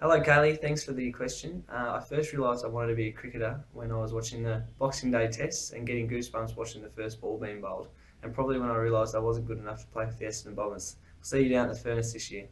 Hello, Caelie. Thanks for the question. Uh, I first realised I wanted to be a cricketer when I was watching the Boxing Day tests and getting goosebumps watching the first ball being bowled, and probably when I realised I wasn't good enough to play for the Essendon Bombers. See you down at the furnace this year.